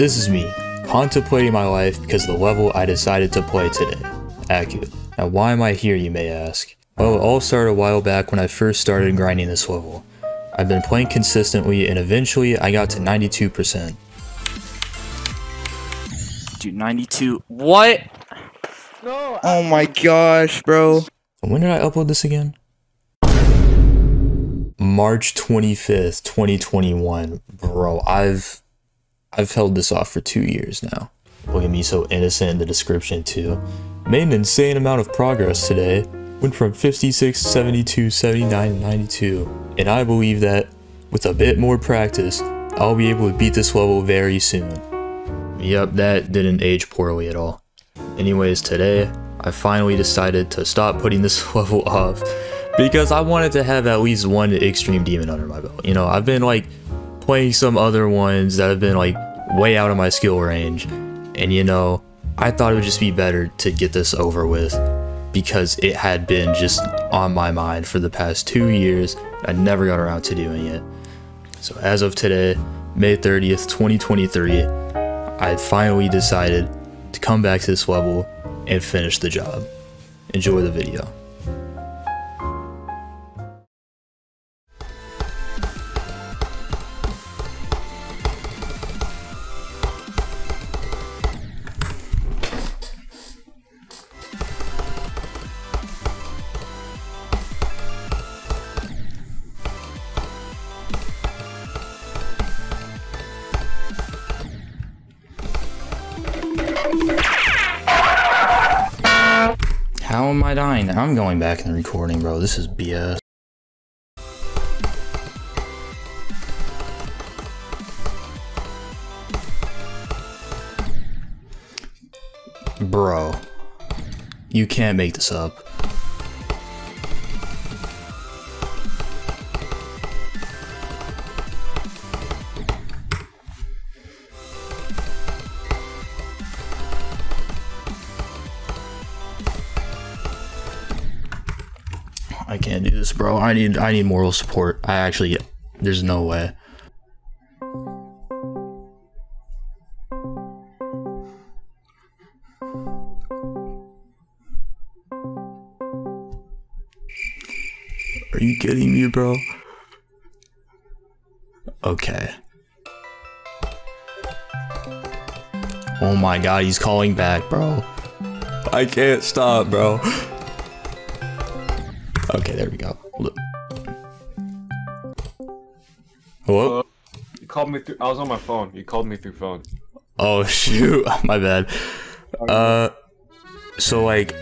This is me, contemplating my life because of the level I decided to play today, Acu. Now why am I here you may ask? Well, it all started a while back when I first started grinding this level. I've been playing consistently and eventually I got to 92%. Dude, 92. What? No. Oh my gosh, bro. When did I upload this again? March 25th, 2021. Bro, I've I've held this off for two years now. Look at me so innocent in the description too. Made an insane amount of progress today. Went from 56, 72, 79, and 92. And I believe that with a bit more practice, I'll be able to beat this level very soon. Yep, that didn't age poorly at all. Anyways, today, I finally decided to stop putting this level off because I wanted to have at least one extreme demon under my belt. You know, I've been like playing some other ones that have been like way out of my skill range. And you know, I thought it would just be better to get this over with because it had been just on my mind for the past two years. I never got around to doing it. So as of today, May 30th, 2023, I finally decided to come back to this level and finish the job. Enjoy the video. How am I dying? I'm going back in the recording, bro. This is BS. Bro, you can't make this up. Can't do this, bro. I need I need moral support. I actually there's no way. Are you kidding me, bro? Okay. Oh my god, he's calling back, bro. I can't stop, bro. Okay, there we go. Hello? You called me through. I was on my phone. You called me through phone. Oh shoot, my bad. Uh, so like,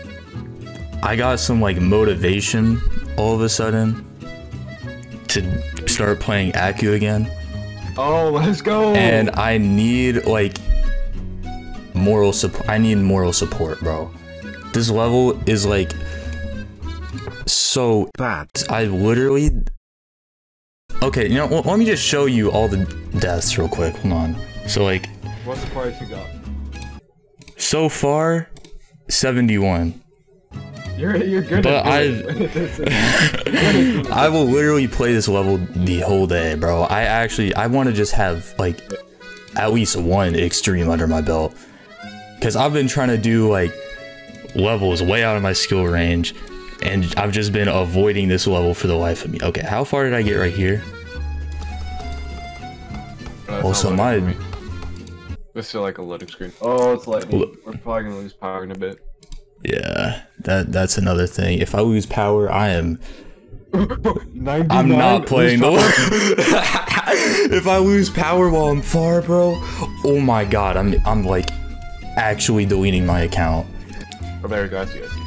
I got some like motivation all of a sudden to start playing Acu again, Oh, let's go. and I need like moral support. I need moral support, bro. This level is like so Bad. I literally. Okay, you know, let me just show you all the deaths real quick. Hold on. So like, What's the price you got? so far, seventy-one. You're you're good. But at it. I will literally play this level the whole day, bro. I actually, I want to just have like at least one extreme under my belt, because I've been trying to do like levels way out of my skill range, and I've just been avoiding this level for the life of me. Okay, how far did I get right here? That's Also, not my loading for. This is like a loading screen. Oh, it's lightning. Look. We're probably gonna lose power in a bit. Yeah, that that's another thing. If I lose power, I am I'm not playing the If I lose power while I'm far, bro, oh my god, I'm I'm like actually deleting my account. power. Oh, there we go. I see. I see.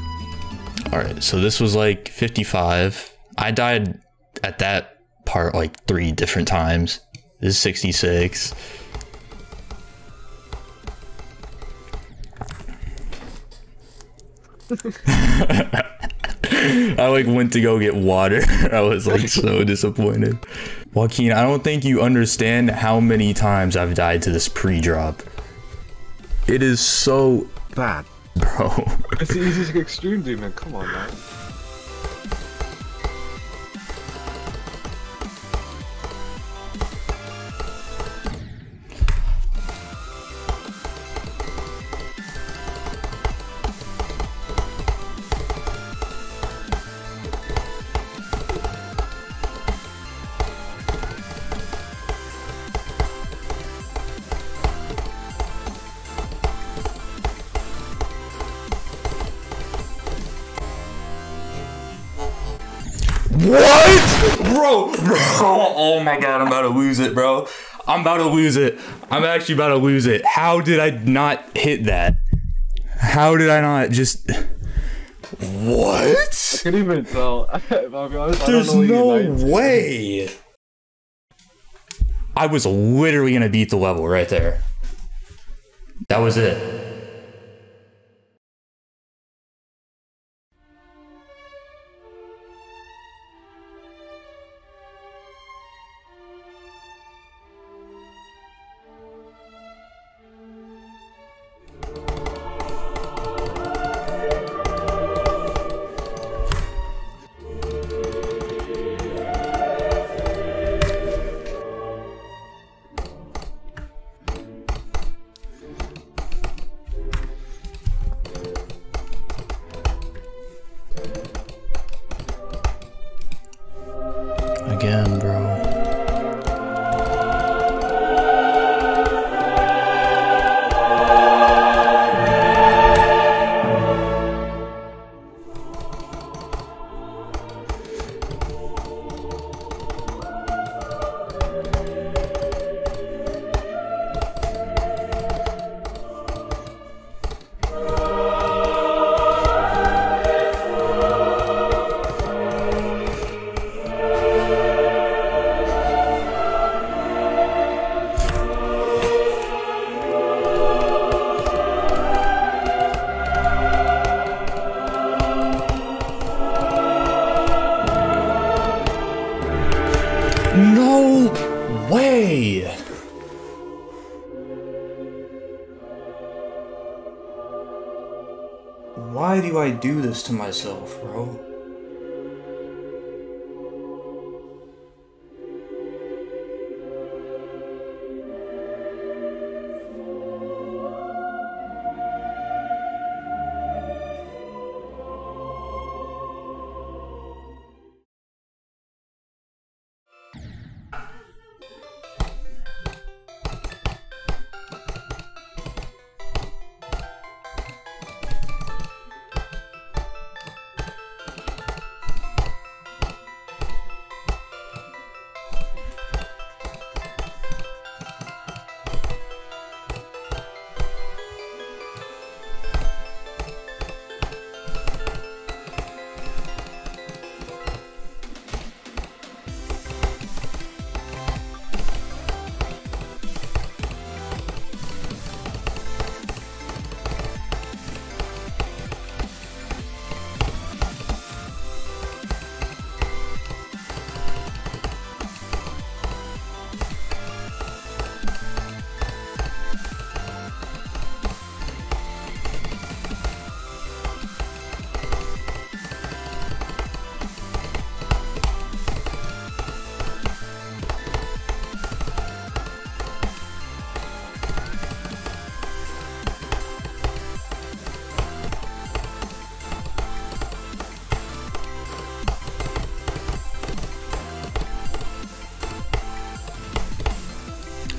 All right, so this was like 55. I died at that part like three different times. This is 66. I like went to go get water. I was like so disappointed. Joaquin, I don't think you understand how many times I've died to this pre-drop. It is so Bad. Bro. it's the easiest extreme demon. Come on, man. What? Bro, bro. Oh my god, I'm about to lose it, bro. I'm about to lose it. I'm actually about to lose it. How did I not hit that? How did I not just. What? I Couldn't even tell. if I'll be honest, There's know what you no way. I was literally gonna beat the level right there. That was it. Why do I do this to myself, bro?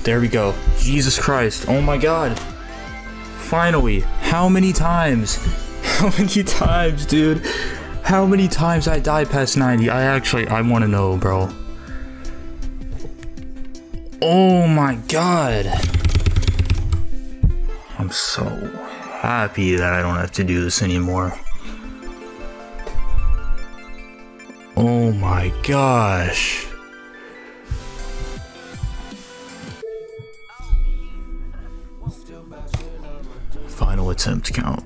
There we go. Jesus Christ. Oh my god. Finally. How many times? How many times, dude? How many times I died past 90? I actually, I want to know, bro. Oh my god. I'm so happy that I don't have to do this anymore. Oh my gosh. Attempt count.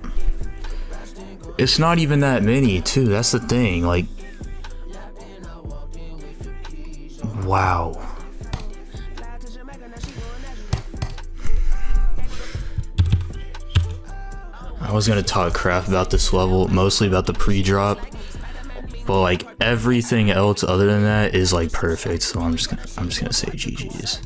It's not even that many, too. That's the thing. Like, wow. I was gonna talk crap about this level, mostly about the pre-drop, but like everything else other than that is like perfect. So I'm just gonna, I'm just gonna say GG's.